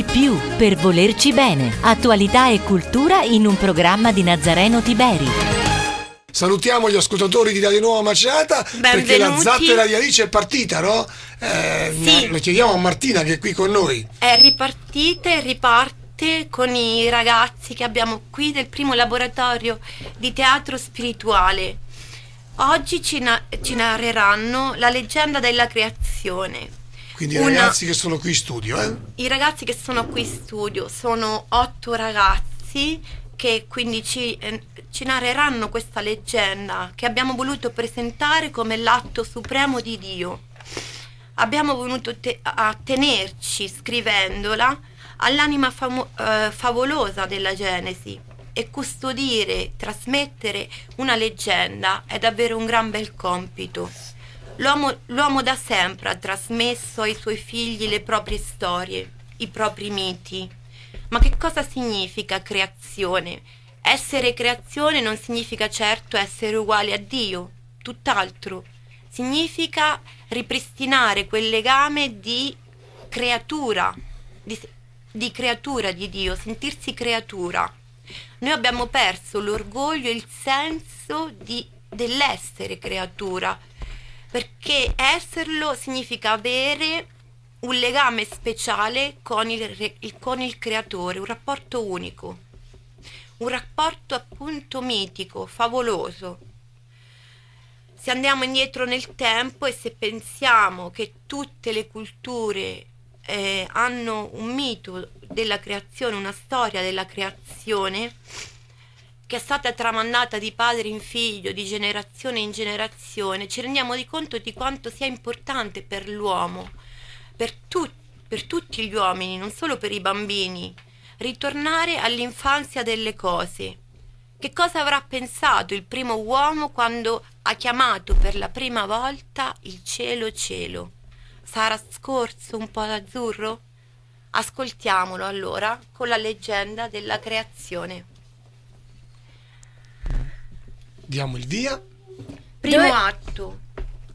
di più per volerci bene. Attualità e cultura in un programma di Nazareno Tiberi. Salutiamo gli ascoltatori di Radio Nuova Macerata perché la Benvenuti. zattera di Alice è partita, no? Eh, Sì. Lo chiediamo a Martina che è qui con noi. È ripartita e riparte con i ragazzi che abbiamo qui del primo laboratorio di teatro spirituale. Oggi ci, na- ci narreranno la leggenda della creazione. Quindi i Una- ragazzi che sono qui in studio, eh? I ragazzi che sono qui in studio sono otto ragazzi che quindi ci, eh, ci narreranno questa leggenda che abbiamo voluto presentare come l'atto supremo di Dio. Abbiamo voluto te- attenerci scrivendola all'anima eh, favolosa della Genesi e custodire, trasmettere una leggenda è davvero un gran bel compito. L'uomo, l'uomo da sempre ha trasmesso ai suoi figli le proprie storie, i propri miti. Ma che cosa significa creazione? Essere creazione non significa certo essere uguali a Dio, tutt'altro. Significa ripristinare quel legame di creatura, di, di creatura di Dio, sentirsi creatura. Noi abbiamo perso l'orgoglio e il senso di- dell'essere creatura, perché esserlo significa avere un legame speciale con il, con il creatore, un rapporto unico, un rapporto appunto mitico, favoloso. Se andiamo indietro nel tempo e se pensiamo che tutte le culture eh, hanno un mito della creazione, una storia della creazione, che è stata tramandata di padre in figlio, di generazione in generazione, ci rendiamo di conto di quanto sia importante per l'uomo, per, tu- per tutti gli uomini, non solo per i bambini, ritornare all'infanzia delle cose. Che cosa avrà pensato il primo uomo quando ha chiamato per la prima volta il cielo cielo? Sarà scorso un po' d'azzurro? Ascoltiamolo allora con la leggenda della creazione. Diamo il via. Primo Dove- atto.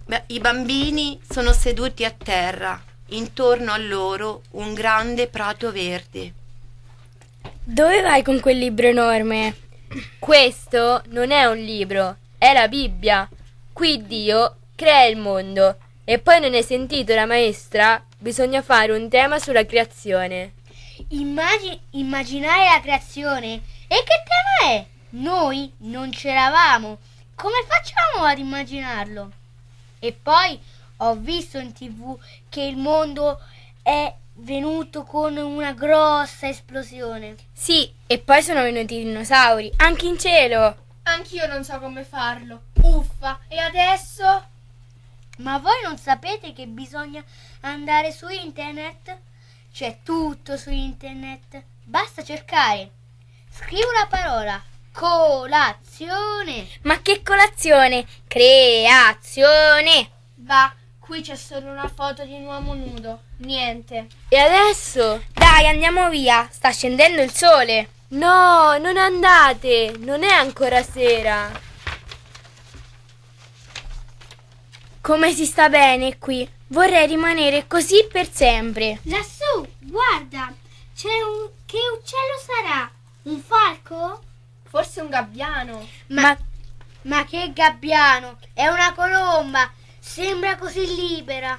Beh, I bambini sono seduti a terra, intorno a loro un grande prato verde. Dove vai con quel libro enorme? Questo non è un libro, è la Bibbia. Qui Dio crea il mondo. E poi non hai sentito la maestra? Bisogna fare un tema sulla creazione. Immagi- immaginare la creazione. E che tema è? Noi non c'eravamo. Come facciamo ad immaginarlo? E poi ho visto in tv che il mondo è venuto con una grossa esplosione. Sì, e poi sono venuti i dinosauri, anche in cielo. Anch'io non so come farlo. Uffa, e adesso? Ma voi non sapete che bisogna andare su internet? C'è tutto su internet. Basta cercare. Scrivi la parola colazione. Ma che colazione! Creazione! Va, qui c'è solo una foto di un uomo nudo. Niente. E adesso? Dai, andiamo via, sta scendendo il sole. No, non andate, non è ancora sera. Come si sta bene qui. Vorrei rimanere così per sempre. Lassù, guarda, c'è un... Che uccello sarà? Un falco? Forse un gabbiano. Ma Ma che gabbiano! È una colomba! Sembra così libera!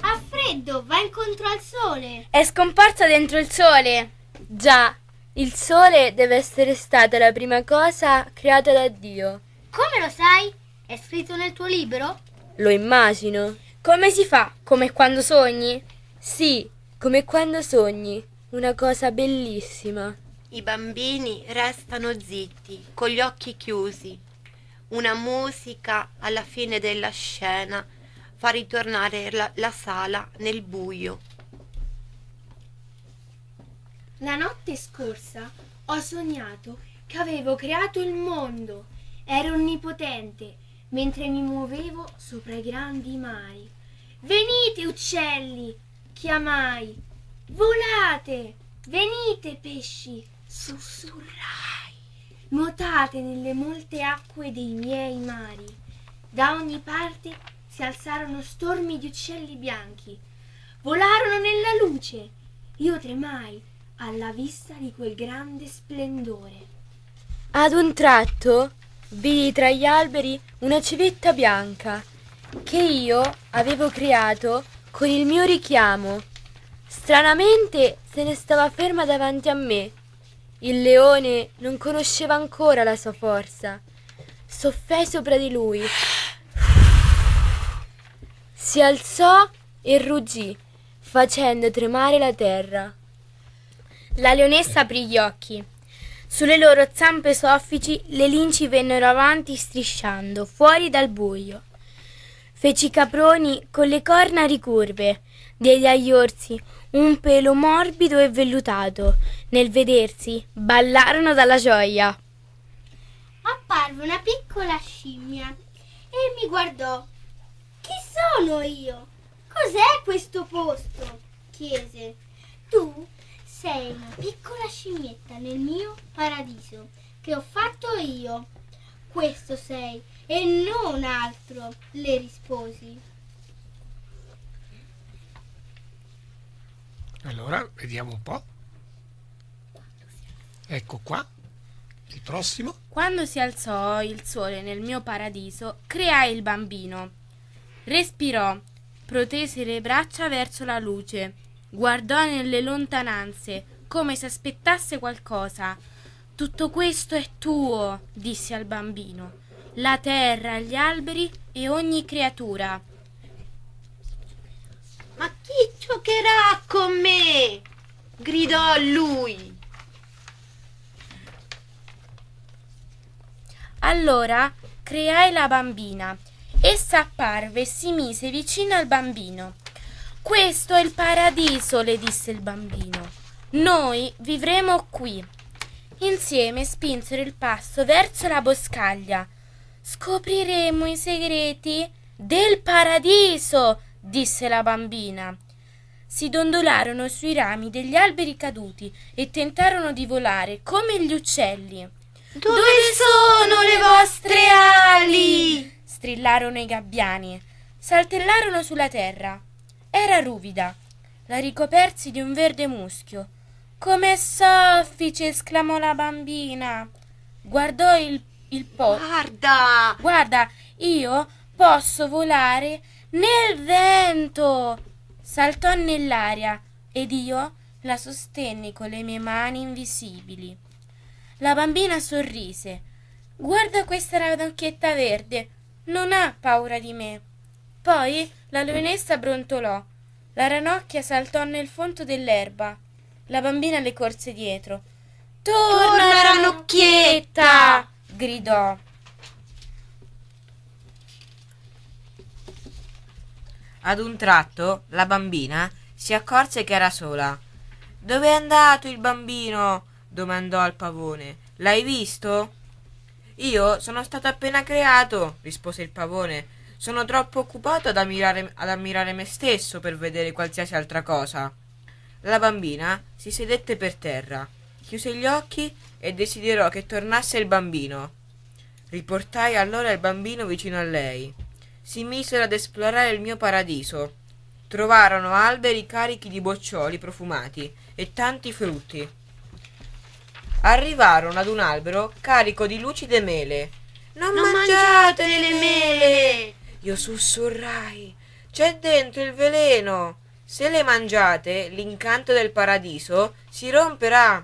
Ha freddo, va incontro al sole! è scomparsa dentro il sole. Già, il sole deve essere stata la prima cosa creata da Dio. Come lo sai? È scritto nel tuo libro? Lo immagino. Come si fa? Come quando sogni? Sì, come quando sogni. Una cosa bellissima. I bambini restano zitti, con gli occhi chiusi. Una musica alla fine della scena fa ritornare la, la sala nel buio. La notte scorsa ho sognato che avevo creato il mondo. Ero onnipotente mentre mi muovevo sopra i grandi mari. Venite uccelli, chiamai. Volate, venite pesci, sussurrai. Nuotate nelle molte acque dei miei mari. Da ogni parte si alzarono stormi di uccelli bianchi. Volarono nella luce io tremai alla vista di quel grande splendore. Ad un tratto vidi tra gli alberi una civetta bianca che io avevo creato con il mio richiamo. Stranamente se ne stava ferma davanti a me. Il leone non conosceva ancora la sua forza. Soffai sopra di lui. Si alzò e ruggì, facendo tremare la terra. La leonessa aprì gli occhi. Sulle loro zampe soffici le linci vennero avanti strisciando, fuori dal buio. Feci i caproni con le corna ricurve, diedi agli orsi un pelo morbido e vellutato. Nel vedersi, ballarono dalla gioia. Apparve una piccola scimmia e mi guardò. Chi sono io? Cos'è questo posto? chiese. Tu sei una piccola scimmietta nel mio paradiso che ho fatto io. Questo sei e non altro, le risposi. Allora, vediamo un po'. Ecco qua. Il prossimo. Quando si alzò il sole nel mio paradiso, creai il bambino. Respirò, protese le braccia verso la luce, guardò nelle lontananze, come se aspettasse qualcosa. Tutto questo è tuo, disse al bambino. La terra, gli alberi e ogni creatura. Ma chi giocherà con me? gridò lui. Allora creai la bambina. Essa apparve e si mise vicino al bambino. Questo è il paradiso, le disse il bambino. Noi vivremo qui. Insieme spinsero il passo verso la boscaglia. Scopriremo i segreti del paradiso, disse la bambina. Si dondolarono sui rami degli alberi caduti e tentarono di volare come gli uccelli. Dove sono le vostre ali? strillarono i gabbiani. Saltellarono sulla terra. Era ruvida. La ricopersi di un verde muschio. Com'è soffice! esclamò la bambina. Guardò il, il po. Guarda! Guarda, io posso volare nel vento. Saltò nell'aria ed io la sostenni con le mie mani invisibili. La bambina sorrise. Guarda questa ranocchietta verde. Non ha paura di me. Poi la leonessa brontolò. La ranocchia saltò nel fondo dell'erba. La bambina le corse dietro. Torna, Torna, ranocchietta! gridò. Ad un tratto la bambina si accorse che era sola. Dove è andato il bambino? domandò al pavone. L'hai visto? Io sono stato appena creato, rispose il pavone. Sono troppo occupato ad ammirare, ad ammirare me stesso per vedere qualsiasi altra cosa. La bambina si sedette per terra, chiuse gli occhi e desiderò che tornasse il bambino. Riportai allora il bambino vicino a lei. Si misero ad esplorare il mio paradiso. Trovarono alberi carichi di boccioli profumati e tanti frutti. Arrivarono ad un albero carico di lucide mele. Non, Non mangiate mangiate le mele! Io sussurrai. C'è dentro il veleno. Se le mangiate, l'incanto del paradiso si romperà.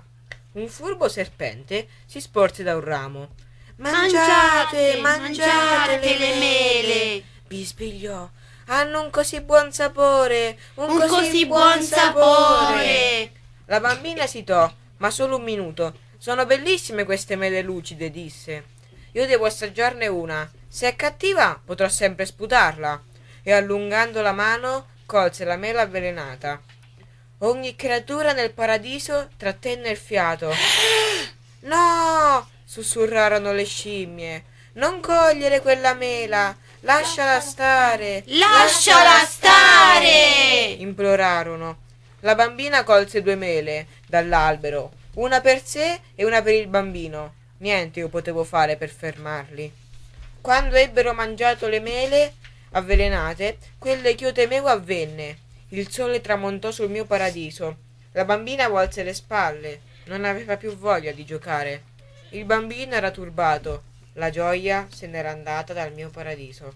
Un furbo serpente si sporse da un ramo. Mangiate, mangiate, le mele! Bisbigliò. Hanno un così buon sapore, un, Un così buon sapore! La bambina esitò, ma solo un minuto. Sono bellissime queste mele lucide, disse. Io devo assaggiarne una. Se è cattiva, potrò sempre sputarla. E allungando la mano, colse la mela avvelenata. Ogni creatura nel paradiso trattenne il fiato. No! sussurrarono le scimmie. Non cogliere quella mela! Lasciala stare! Lasciala stare! implorarono. La bambina colse due mele dall'albero, una per sé e una per il bambino. Niente io potevo fare per fermarli. Quando ebbero mangiato le mele avvelenate, quelle che io temevo avvenne. Il sole tramontò sul mio paradiso. La bambina volse le spalle, non aveva più voglia di giocare. Il bambino era turbato, la gioia se n'era andata dal mio paradiso.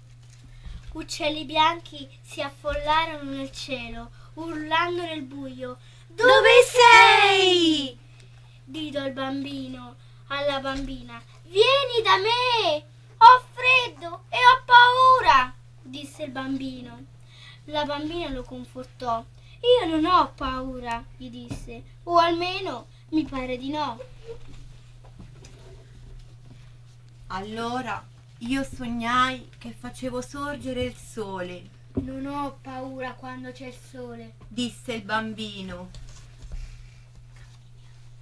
Uccelli bianchi si affollarono nel cielo, urlando nel buio. Dove sei? gridò il bambino alla bambina. Vieni da me! Ho freddo e ho paura! disse il bambino. La bambina lo confortò. Io non ho paura, gli disse, o almeno mi pare di no. Allora io sognai che facevo sorgere il sole. Non ho paura quando c'è il sole, disse il bambino.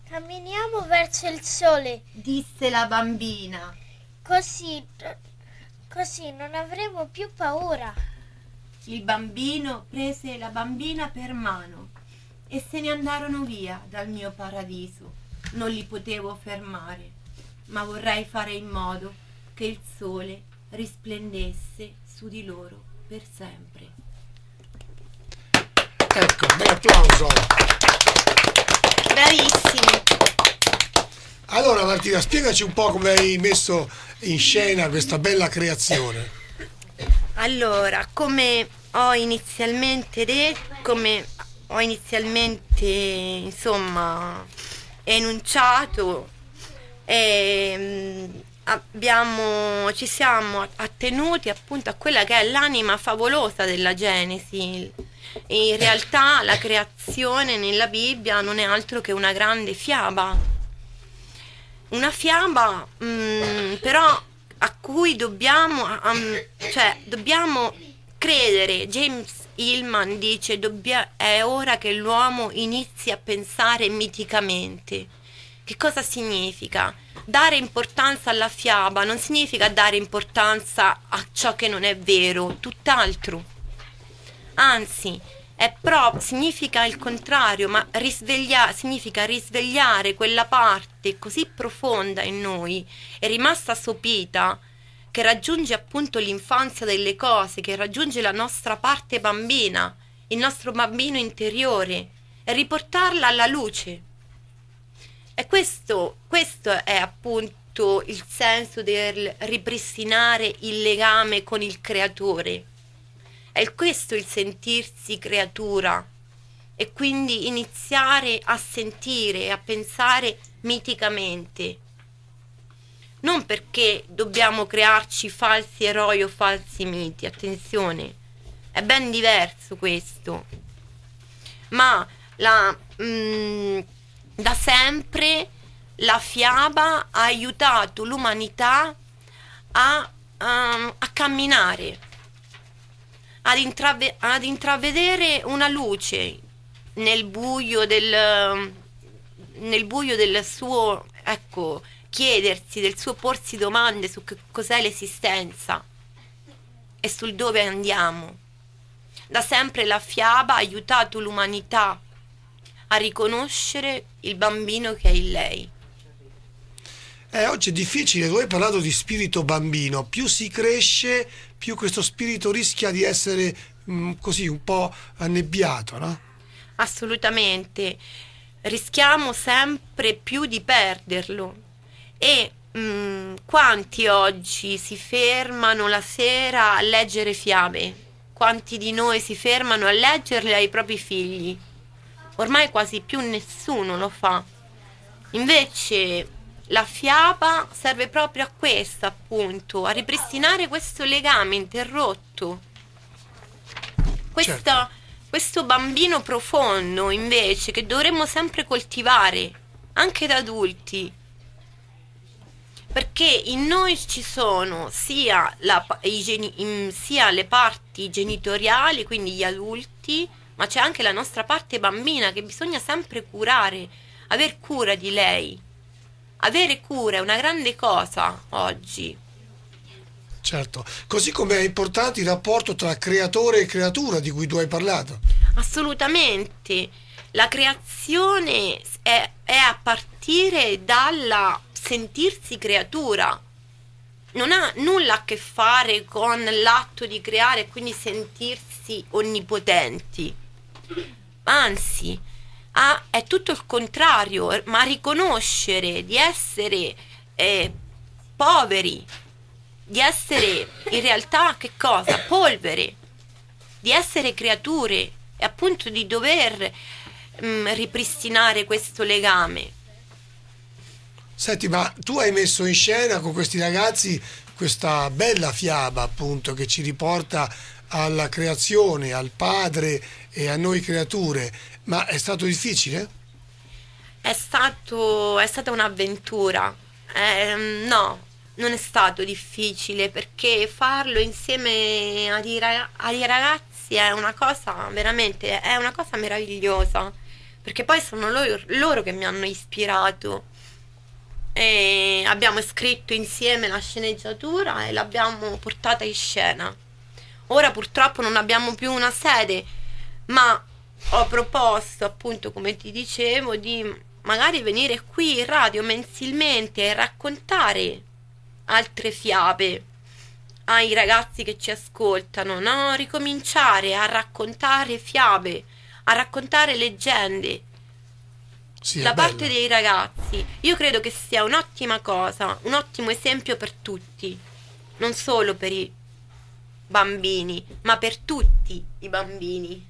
Camminiamo verso il sole, disse la bambina. Così, così non avremo più paura. Il bambino prese la bambina per mano e se ne andarono via dal mio paradiso. Non li potevo fermare, ma vorrei fare in modo che il sole risplendesse su di loro per sempre. Ecco, bel applauso. Bravissimi. Allora Martina, spiegaci un po' come hai messo in scena questa bella creazione. Allora, come ho inizialmente detto, come ho inizialmente insomma enunciato, eh, abbiamo, ci siamo attenuti appunto a quella che è l'anima favolosa della Genesi. In realtà la creazione nella Bibbia non è altro che una grande fiaba. Una fiaba mh, mm, però a cui dobbiamo, um, cioè, dobbiamo credere. James Hillman dice è ora che l'uomo inizi a pensare miticamente. Che cosa significa? Dare importanza alla fiaba non significa dare importanza a ciò che non è vero, tutt'altro. Anzi, proprio, significa il contrario, ma risveglia, significa risvegliare quella parte così profonda in noi, è rimasta sopita, che raggiunge appunto l'infanzia delle cose, che raggiunge la nostra parte bambina, il nostro bambino interiore, e riportarla alla luce. E questo, questo è appunto il senso del ripristinare il legame con il creatore è questo il sentirsi creatura e quindi iniziare a sentire e a pensare miticamente. Non perché dobbiamo crearci falsi eroi o falsi miti, attenzione, è ben diverso questo. Ma la, mm, da sempre la fiaba ha aiutato l'umanità a, um, a camminare ad, intrave- ad intravedere una luce nel buio del, nel buio del suo, ecco, chiedersi, del suo porsi domande su che cos'è l'esistenza e sul dove andiamo. Da sempre la fiaba ha aiutato l'umanità a riconoscere il bambino che è in lei. Eh, oggi è difficile, tu hai parlato di spirito bambino, più si cresce, più questo spirito rischia di essere mh, mm, così un po' annebbiato, no? Assolutamente, rischiamo sempre più di perderlo e mh, mm, quanti oggi si fermano la sera a leggere fiabe? Quanti di noi si fermano a leggerle ai propri figli? Ormai quasi più nessuno lo fa. Invece la fiaba serve proprio a questo, appunto, a ripristinare questo legame interrotto. Questo, certo. questo bambino profondo, invece, che dovremmo sempre coltivare, anche da adulti. Perché in noi ci sono sia, la, geni, sia le parti genitoriali, quindi gli adulti, ma c'è anche la nostra parte bambina che bisogna sempre curare, aver cura di lei avere cura è una grande cosa oggi. Certo, così come è importante il rapporto tra creatore e creatura di cui tu hai parlato. Assolutamente, la creazione è, è a partire dal sentirsi creatura, non ha nulla a che fare con l'atto di creare e quindi sentirsi onnipotenti, anzi a, è tutto il contrario, ma riconoscere di essere eh, poveri, di essere in realtà che cosa? Polvere, di essere creature e appunto di dover mh, mm, ripristinare questo legame. Senti, ma tu hai messo in scena con questi ragazzi questa bella fiaba appunto che ci riporta alla creazione, al padre e a noi creature, ma è stato difficile? È, stato, è stata un'avventura. Eh, no, non è stato difficile perché farlo insieme ai, ragazzi è una cosa veramente, è una cosa meravigliosa perché poi sono loro, loro che mi hanno ispirato e abbiamo scritto insieme la sceneggiatura e l'abbiamo portata in scena. Ora purtroppo non abbiamo più una sede, ma ho proposto appunto, come ti dicevo, di magari venire qui in radio mensilmente e raccontare altre fiabe ai ragazzi che ci ascoltano, no? Ricominciare a raccontare fiabe, a raccontare leggende. Sì, da parte bello. dei ragazzi. Io credo che sia un'ottima cosa, un ottimo esempio per tutti, non solo per i bambini, ma per tutti i bambini.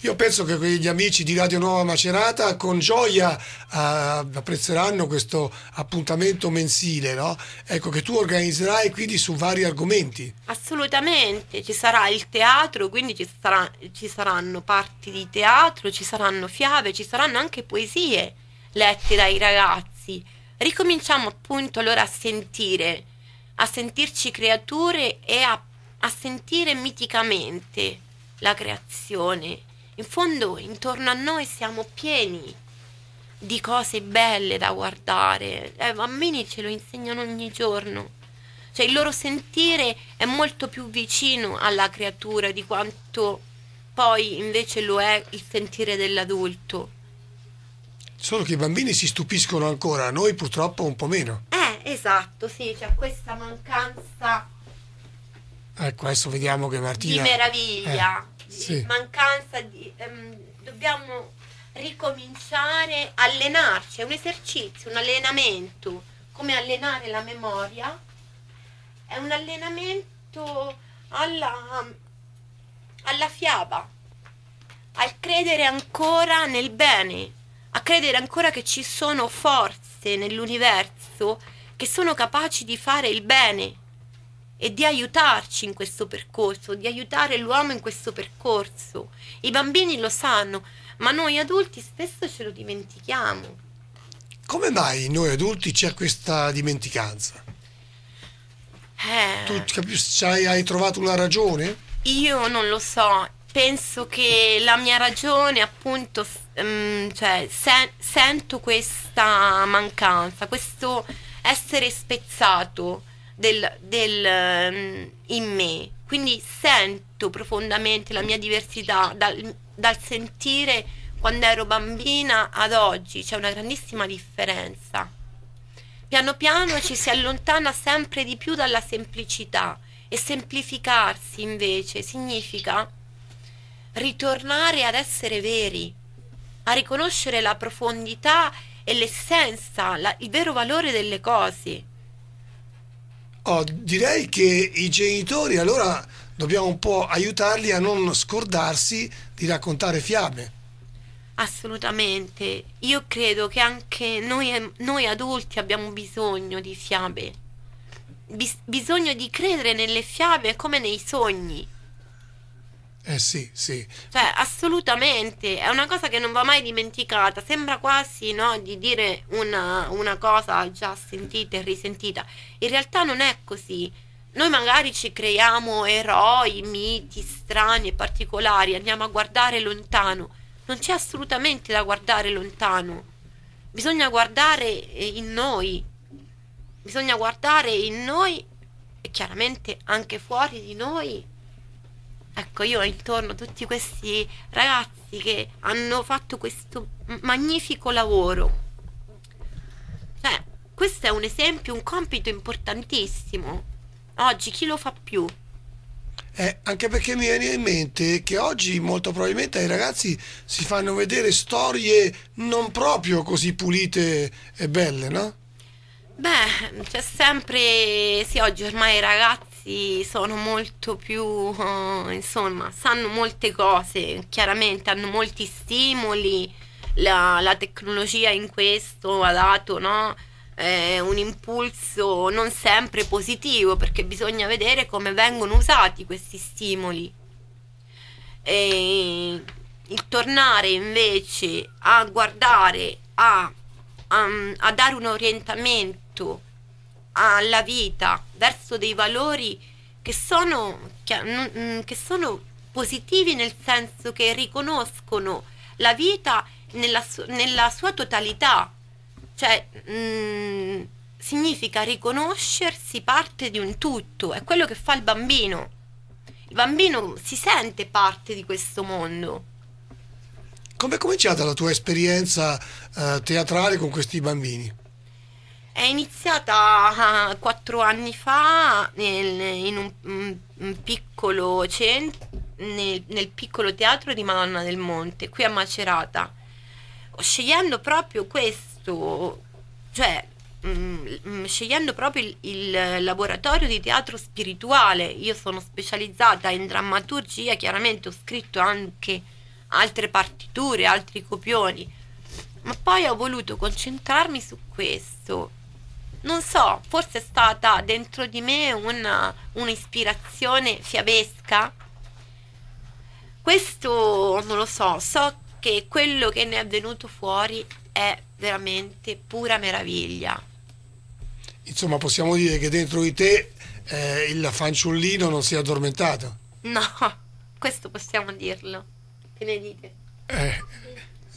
Io penso che gli amici di Radio Nuova Macerata con gioia eh, apprezzeranno questo appuntamento mensile, no? Ecco che tu organizzerai quindi su vari argomenti. Assolutamente, ci sarà il teatro, quindi ci, sarà, ci saranno parti di teatro, ci saranno fiabe, ci saranno anche poesie lette dai ragazzi. Ricominciamo appunto allora a sentire, a sentirci creature e a, a sentire miticamente la creazione. In fondo, intorno a noi siamo pieni di cose belle da guardare. Eh, I bambini ce lo insegnano ogni giorno. Cioè il loro sentire è molto più vicino alla creatura di quanto poi invece lo è il sentire dell'adulto. Solo che i bambini si stupiscono ancora, noi purtroppo un po' meno. Eh, esatto, sì, c'è questa mancanza Ecco, adesso vediamo che Martina... di meraviglia, Eh, sì. mancanza di... ehm, dobbiamo ricominciare a allenarci, è un esercizio, un allenamento, come allenare la memoria, è un allenamento alla, alla fiaba, al credere ancora nel bene, a credere ancora che ci sono forze nell'universo che sono capaci di fare il bene e di aiutarci in questo percorso, di aiutare l'uomo in questo percorso. I bambini lo sanno, ma noi adulti spesso ce lo dimentichiamo. Come mai noi adulti c'è questa dimenticanza? Eh, Tu capisci, hai, trovato una ragione? io non lo so, penso che la mia ragione appunto, ehm, cioè se- sento questa mancanza, questo essere spezzato del, del, ehm, in me, quindi sento profondamente la mia diversità dal, dal sentire quando ero bambina ad oggi, c'è una grandissima differenza. Piano piano ci si allontana sempre di più dalla semplicità e semplificarsi invece significa ritornare ad essere veri, a riconoscere la profondità e l'essenza, il vero valore delle cose. Oh, direi che i genitori allora dobbiamo un po' aiutarli a non scordarsi di raccontare fiabe. Assolutamente. Io credo che anche noi, noi adulti abbiamo bisogno di fiabe. Bis- bisogno di credere nelle fiabe come nei sogni. Eh sì, sì. Cioè, assolutamente, è una cosa che non va mai dimenticata. Sembra quasi, no, di dire una, una cosa già sentita e risentita. In realtà non è così. Noi magari ci creiamo eroi, miti strani e particolari, andiamo a guardare lontano. Non c'è assolutamente da guardare lontano. Bisogna guardare eh, in noi. Bisogna guardare in noi e chiaramente anche fuori di noi Ecco, io ho intorno tutti questi ragazzi che hanno fatto questo magnifico lavoro. Cioè, questo è un esempio, un compito importantissimo. Oggi chi lo fa più? Eh, anche perché mi viene in mente che oggi molto probabilmente ai ragazzi si fanno vedere storie non proprio così pulite e belle, no? Beh, c'è sempre, sì, oggi ormai i ragazzi sono molto più, eh, insomma, sanno molte cose, chiaramente hanno molti stimoli, la, la tecnologia in questo ha dato, no? eh, un impulso non sempre positivo perché bisogna vedere come vengono usati questi stimoli. E il tornare invece a guardare, a, a, a dare un orientamento alla vita verso dei valori che sono, che, che sono positivi nel senso che riconoscono la vita nella, nella sua totalità, cioè, mh, mm, significa riconoscersi parte di un tutto, è quello che fa il bambino. Il bambino si sente parte di questo mondo. Come è cominciata la tua esperienza eh, teatrale con questi bambini? È iniziata uh, quattro anni fa nel, in un, un, piccolo centro, nel, nel piccolo teatro di Madonna del Monte, qui a Macerata, scegliendo proprio questo cioè mh, mm, mm, scegliendo proprio il, il, laboratorio di teatro spirituale, io sono specializzata in drammaturgia, chiaramente ho scritto anche altre partiture, altri copioni, ma poi ho voluto concentrarmi su questo. Non so, forse è stata dentro di me una, un'ispirazione fiabesca. Questo non lo so, so che quello che ne è venuto fuori è veramente pura meraviglia. Insomma, possiamo dire che dentro di te eh, il fanciullino non si è addormentato. No, questo possiamo dirlo. Che ne dite? Eh,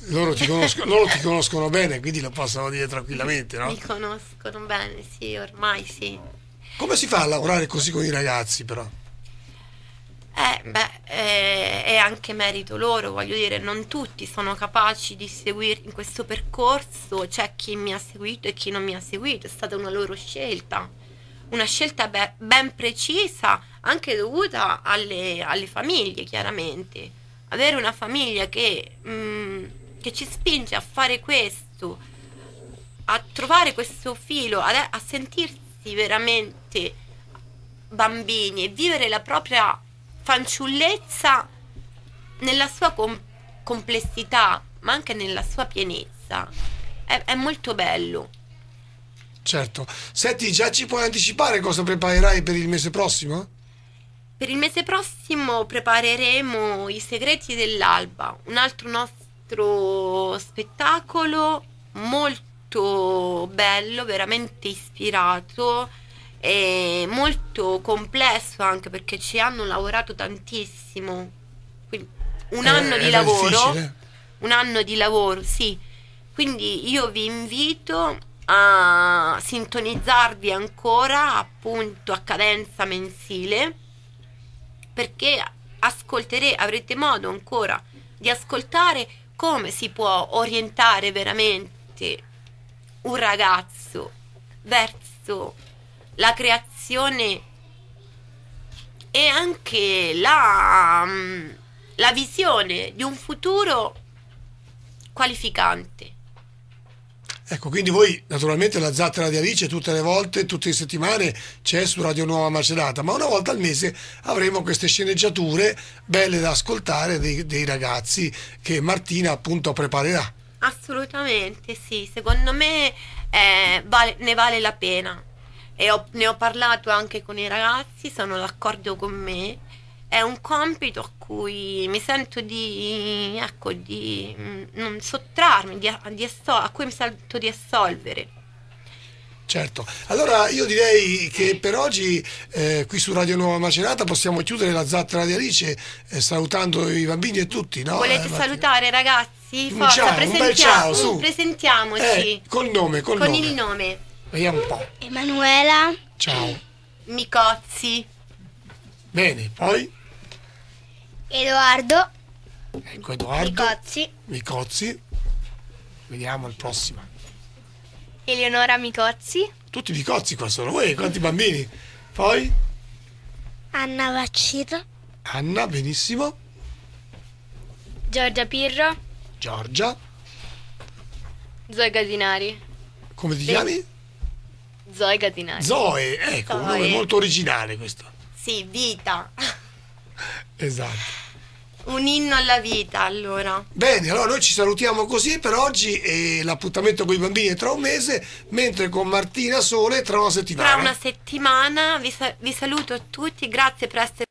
loro, ti conosco, loro ti conoscono bene, quindi lo possono dire tranquillamente, no? Mi conoscono bene, sì, ormai sì. Come si fa a lavorare così con i ragazzi, però? Eh, beh, eh, è anche merito loro, voglio dire, non tutti sono capaci di seguire in questo percorso, c'è chi mi ha seguito e chi non mi ha seguito, è stata una loro scelta, una scelta be- ben precisa, anche dovuta alle, alle, famiglie, chiaramente. Avere una famiglia che, mh, mm, che, ci spinge a fare questo, a trovare questo filo, a, a sentirsi veramente bambini e vivere la propria fanciullezza nella sua com- complessità, ma anche nella sua pienezza. È, è molto bello. Certo. Senti, già ci puoi anticipare cosa preparerai per il mese prossimo? Per il mese prossimo prepareremo I segreti dell'alba, un altro nostro spettacolo molto bello, veramente ispirato è molto complesso anche perché ci hanno lavorato tantissimo. Quindi un eh, anno di lavoro. Difficile. Un anno di lavoro, sì. Quindi io vi invito a sintonizzarvi ancora appunto a cadenza mensile perché ascolterete, avrete modo ancora di ascoltare come si può orientare veramente un ragazzo verso la creazione e anche la, mm, la visione di un futuro qualificante. Ecco, quindi voi naturalmente la zattera di Alice tutte le volte, tutte le settimane c'è su Radio Nuova Macerata, ma una volta al mese avremo queste sceneggiature belle da ascoltare dei, dei ragazzi che Martina appunto preparerà. Assolutamente sì, secondo me eh, vale, ne vale la pena e ho, ne ho parlato anche con i ragazzi, sono d'accordo con me. È un compito a cui mi sento di, ecco, di mm, non sottrarmi, di, di assol- a cui mi sento di assolvere. Certo, allora io direi che per oggi eh, qui su Radio Nuova Macerata possiamo chiudere la zattera di Alice eh, salutando i bambini e tutti, no? Volete eh, salutare ragazzi? Forza, ciao, presentiamo, ciao, su. presentiamoci. Eh, col nome, col con nome. il nome. Vediamo un po'. Emanuela. Ciao. Micozzi. Bene, poi? Edoardo. Ecco Edoardo. Micozzi. Micozzi. Vediamo il prossimo. Eleonora Micozzi. Tutti Micozzi qua sono. Voi quanti bambini? Poi? Anna Vaccito. Anna, benissimo. Giorgia Pirro. Giorgia. Zoe Gatinari. Come ti chiami? Zoe Gatinari. Zoe, ecco, un nome Zoe. molto originale questo. Sì, vita. Esatto. Un inno alla vita, allora. Bene, allora noi ci salutiamo così per oggi e l'appuntamento con i bambini è tra un mese, mentre con Martina Sole tra una settimana. Tra una settimana vi, vi saluto a tutti, grazie per essere